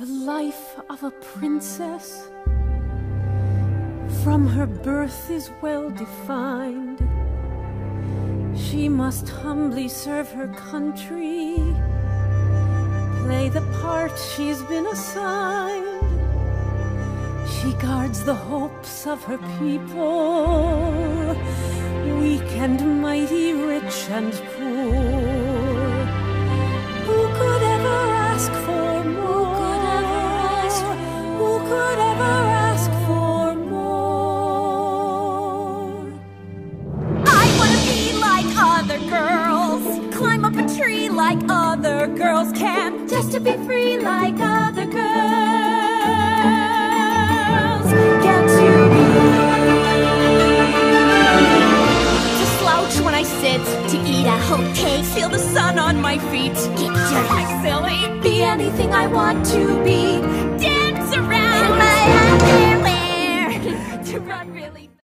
The life of a princess from her birth is well defined. She must humbly serve her country, play the part she's been assigned. She guards the hopes of her people, weak and mighty, rich and poor. Tree like other girls can, just to be free like other girls. Get to be to slouch when I sit, to eat a whole cake, feel the sun on my feet, get dirty, silly, be anything I want to be, dance around in my underwear, to run really.